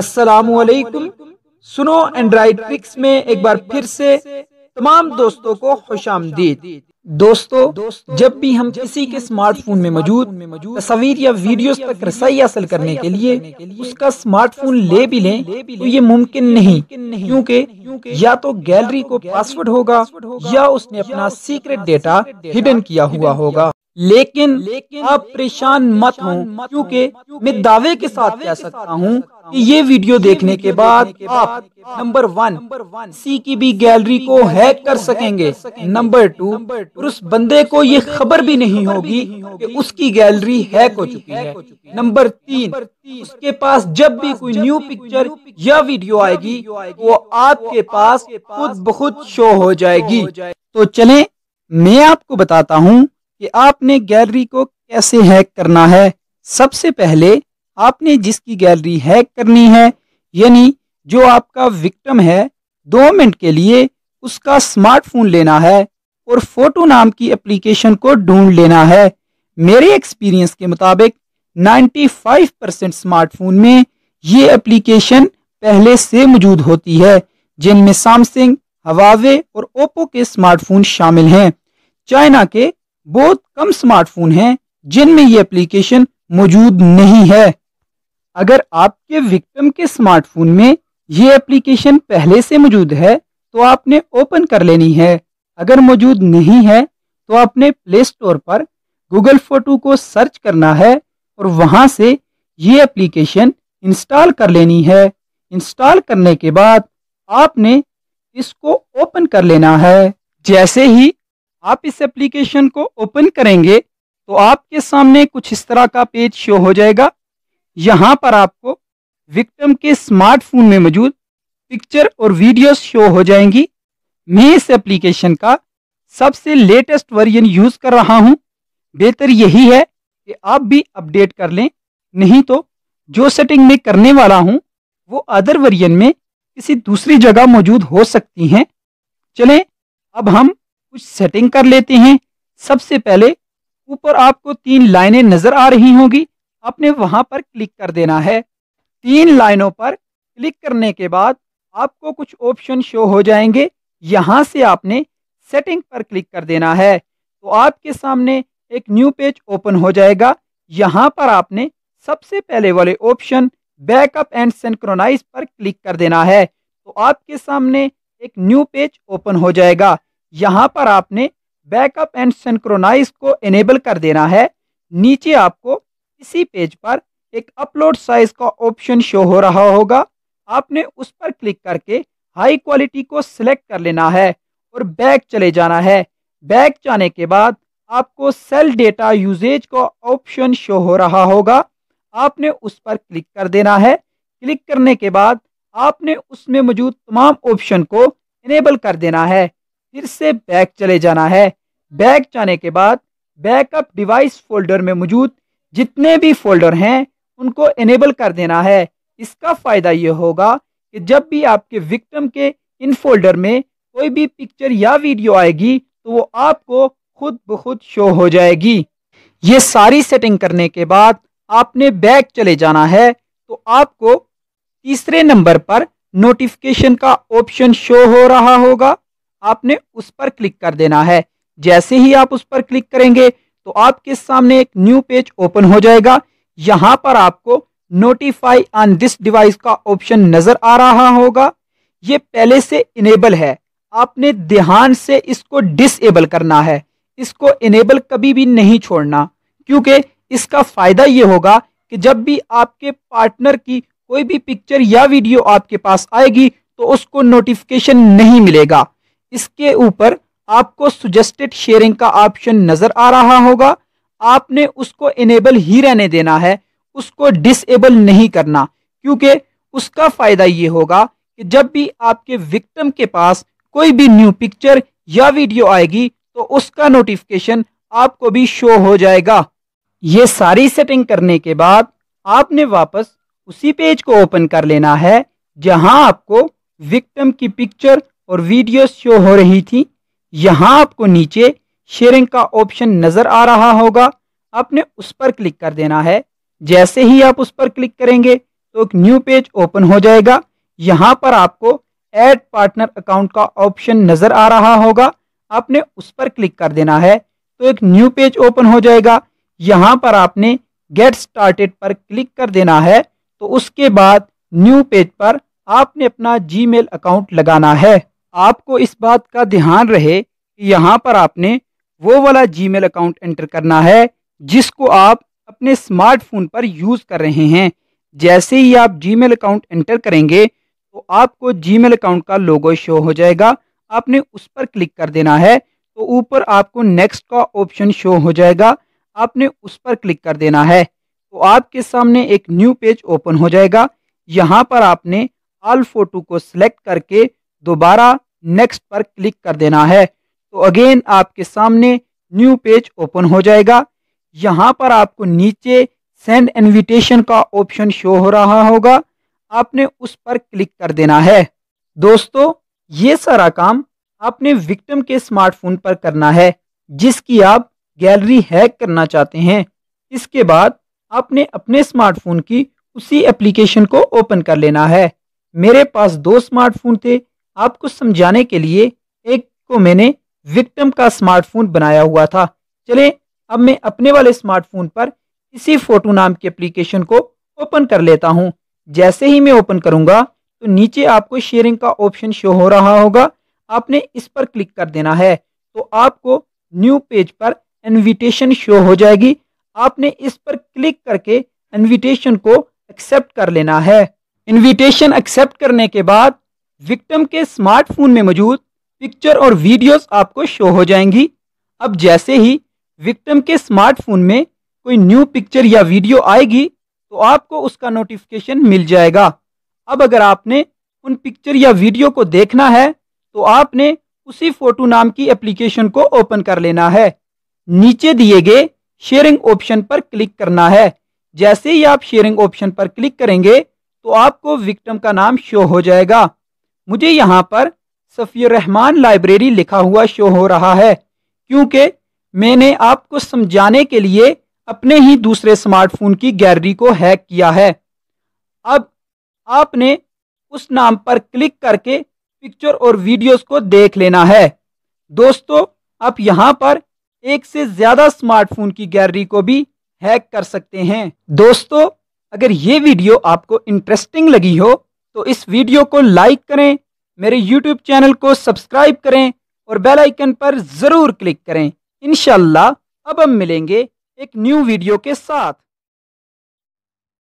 असलकुम सुनो Android pics में एक बार फिर से तमाम दोस्तों को खुश आमदीद दोस्तों, जब भी हम किसी के स्मार्टफ़ोन में मौजूद तस्वीर या वीडियोस तक रसाई हासिल करने के लिए उसका स्मार्टफ़ोन ले भी लें तो ये मुमकिन नहीं, क्योंकि या तो गैलरी को पासवर्ड होगा या उसने अपना सीक्रेट डेटा हिडन किया हुआ होगा। लेकिन लेकिन आप परेशान मत हो क्योंकि मैं दावे के साथ कह सकता हूँ कि ये वीडियो देखने के बाद आप नंबर वन सी की भी गैलरी को हैक कर सकेंगे। नंबर टू और उस बंदे को ये खबर भी नहीं होगी कि उसकी गैलरी हैक हो चुकी है। नंबर तीन उसके पास जब भी कोई न्यू पिक्चर या वीडियो आएगी वो आपके पास खुद ब खुद शो हो जाएगी। तो चलें मैं आपको बताता हूँ कि आपने गैलरी को कैसे हैक करना है। सबसे पहले आपने जिसकी गैलरी हैक करनी है, यानी जो आपका विक्टम है, दो मिनट के लिए उसका स्मार्टफ़ोन लेना है और फ़ोटो नाम की एप्लीकेशन को ढूंढ लेना है। मेरे एक्सपीरियंस के मुताबिक 95 परसेंट स्मार्टफ़ोन में ये एप्लीकेशन पहले से मौजूद होती है, जिनमें सैमसंग हवावे और ओप्पो के स्मार्टफ़ोन शामिल हैं। चाइना के बहुत कम स्मार्टफ़ोन हैं जिनमें ये एप्लीकेशन मौजूद नहीं है। अगर आपके विक्टिम के स्मार्टफ़ोन में ये एप्लीकेशन पहले से मौजूद है तो आपने ओपन कर लेनी है। अगर मौजूद नहीं है तो आपने प्ले स्टोर पर गूगल फ़ोटो को सर्च करना है और वहाँ से ये एप्लीकेशन इंस्टॉल कर लेनी है। इंस्टॉल करने के बाद आपने इसको ओपन कर लेना है। जैसे ही आप इस एप्लीकेशन को ओपन करेंगे तो आपके सामने कुछ इस तरह का पेज शो हो जाएगा। यहाँ पर आपको विक्टम के स्मार्टफ़ोन में मौजूद पिक्चर और वीडियो शो हो जाएँगी। मैं इस एप्लीकेशन का सबसे लेटेस्ट वर्जन यूज़ कर रहा हूँ। बेहतर यही है कि आप भी अपडेट कर लें। नहीं तो जो सेटिंग मैं करने वाला हूँ, वो अदर वर्जन में किसी दूसरी जगह मौजूद हो सकती हैं। चलें, अब हम कुछ सेटिंग कर लेते हैं। सबसे पहले ऊपर आपको तीन लाइनें नज़र आ रही होंगी। आपने वहाँ पर क्लिक कर देना है। तीन लाइनों पर क्लिक करने के बाद आपको कुछ ऑप्शन शो हो जाएँगे। यहाँ से आपने सेटिंग पर क्लिक कर देना है। तो आपके सामने एक न्यू पेज ओपन हो जाएगा। यहाँ पर आपने सबसे पहले वाले ऑप्शन बैकअप एंड सिंक्रोनाइज पर क्लिक कर देना है। तो आपके सामने एक न्यू पेज ओपन हो जाएगा। यहाँ पर आपने बैकअप एंड सिंक्रोनाइज को इनेबल कर देना है। नीचे आपको इसी पेज पर एक अपलोड साइज़ का ऑप्शन शो हो रहा होगा। आपने उस पर क्लिक करके हाई क्वालिटी को सिलेक्ट कर लेना है और बैक चले जाना है। बैक जाने के बाद आपको सेल डेटा यूजेज का ऑप्शन शो हो रहा होगा। आपने उस पर क्लिक कर देना है। क्लिक करने के बाद आपने उसमें मौजूद तमाम ऑप्शन को इनेबल कर देना है। फिर से बैक चले जाना है। बैक जाने के बाद बैकअप डिवाइस फोल्डर में मौजूद जितने भी फोल्डर हैं, उनको इनेबल कर देना है। इसका फ़ायदा ये होगा कि जब भी आपके विक्टिम के इन फोल्डर में कोई भी पिक्चर या वीडियो आएगी तो वो आपको खुद ब खुद शो हो जाएगी। ये सारी सेटिंग करने के बाद आपने बैक चले जाना है तो आपको तीसरे नंबर पर नोटिफिकेशन का ऑप्शन शो हो रहा होगा। आपने उस पर क्लिक कर देना है। जैसे ही आप उस पर क्लिक करेंगे तो आपके सामने एक न्यू पेज ओपन हो जाएगा। यहाँ पर आपको नोटिफाई ऑन दिस डिवाइस का ऑप्शन नज़र आ रहा होगा। ये पहले से इनेबल है। आपने ध्यान से इसको डिसेबल करना है। इसको इनेबल कभी भी नहीं छोड़ना, क्योंकि इसका फ़ायदा ये होगा कि जब भी आपके पार्टनर की कोई भी पिक्चर या वीडियो आपके पास आएगी तो उसको नोटिफिकेशन नहीं मिलेगा। इसके ऊपर आपको सुजेस्टेड शेयरिंग का ऑप्शन नज़र आ रहा होगा। आपने उसको इनेबल ही रहने देना है, उसको डिसेबल नहीं करना, क्योंकि उसका फ़ायदा ये होगा कि जब भी आपके विक्टिम के पास कोई भी न्यू पिक्चर या वीडियो आएगी तो उसका नोटिफिकेशन आपको भी शो हो जाएगा। ये सारी सेटिंग करने के बाद आपने वापस उसी पेज को ओपन कर लेना है, जहाँ आपको विक्टिम की पिक्चर और वीडियो शो हो रही थी, यहाँ आपको नीचे शेयरिंग का ऑप्शन नज़र आ रहा होगा। आपने उस पर क्लिक कर देना है। जैसे ही आप उस पर क्लिक करेंगे तो एक न्यू पेज ओपन हो जाएगा। यहाँ पर आपको ऐड पार्टनर अकाउंट का ऑप्शन नज़र आ रहा होगा। आपने उस पर क्लिक कर देना है तो एक न्यू पेज ओपन हो जाएगा। यहाँ पर आपने गेट स्टार्टेड पर क्लिक कर देना है तो उसके बाद न्यू पेज पर आपने अपना जीमेल अकाउंट लगाना है। आपको इस बात का ध्यान रहे कि यहाँ पर आपने वो वाला जीमेल अकाउंट एंटर करना है जिसको आप अपने स्मार्टफ़ोन पर यूज़ कर रहे हैं। जैसे ही आप जीमेल अकाउंट एंटर करेंगे तो आपको जीमेल अकाउंट का लोगो शो हो जाएगा। आपने उस पर क्लिक कर देना है तो ऊपर आपको नेक्स्ट का ऑप्शन शो हो जाएगा। आपने उस पर क्लिक कर देना है तो आपके सामने एक न्यू पेज ओपन हो जाएगा। यहाँ पर आपने आल फ़ोटो को सिलेक्ट करके दोबारा नेक्स्ट पर क्लिक कर देना है। तो अगेन आपके सामने न्यू पेज ओपन हो जाएगा। यहाँ पर आपको नीचे सेंड इनविटेशन का ऑप्शन शो हो रहा होगा। आपने उस पर क्लिक कर देना है। दोस्तों, ये सारा काम आपने विक्टिम के स्मार्टफ़ोन पर करना है, जिसकी आप गैलरी हैक करना चाहते हैं। इसके बाद आपने अपने स्मार्टफ़ोन की उसी एप्लीकेशन को ओपन कर लेना है। मेरे पास दो स्मार्टफ़ोन थे आपको समझाने के लिए एक को मैंने विक्टिम का स्मार्टफ़ोन बनाया हुआ था। चले, अब मैं अपने वाले स्मार्टफ़ोन पर इसी फ़ोटो नाम की एप्लीकेशन को ओपन कर लेता हूँ। जैसे ही मैं ओपन करूँगा तो नीचे आपको शेयरिंग का ऑप्शन शो हो रहा होगा। आपने इस पर क्लिक कर देना है तो आपको न्यू पेज पर इनविटेशन शो हो जाएगी। आपने इस पर क्लिक करके इनविटेशन को एक्सेप्ट कर लेना है। इनविटेशन एक्सेप्ट करने के बाद विक्टिम के स्मार्टफ़ोन में मौजूद पिक्चर और वीडियोस आपको शो हो जाएँगी। अब जैसे ही विक्टिम के स्मार्टफ़ोन में कोई न्यू पिक्चर या वीडियो आएगी तो आपको उसका नोटिफिकेशन मिल जाएगा। अब अगर आपने उन पिक्चर या वीडियो को देखना है तो आपने उसी फ़ोटो नाम की एप्लीकेशन को ओपन कर लेना है। नीचे दिए गए शेयरिंग ऑप्शन पर क्लिक करना है। जैसे ही आप शेयरिंग ऑप्शन पर क्लिक करेंगे तो आपको विक्टिम का नाम शो हो जाएगा। मुझे यहाँ पर सफ़ी रहमान लाइब्रेरी लिखा हुआ शो हो रहा है, क्योंकि मैंने आपको समझाने के लिए अपने ही दूसरे स्मार्टफ़ोन की गैलरी को हैक किया है। अब आपने उस नाम पर क्लिक करके पिक्चर और वीडियोस को देख लेना है। दोस्तों, आप यहाँ पर एक से ज़्यादा स्मार्टफ़ोन की गैलरी को भी हैक कर सकते हैं। दोस्तों, अगर ये वीडियो आपको इंटरेस्टिंग लगी हो तो इस वीडियो को लाइक करें, मेरे यूट्यूब चैनल को सब्सक्राइब करें और बेल आइकन पर ज़रूर क्लिक करें। इनशाला अब हम मिलेंगे एक न्यू वीडियो के साथ।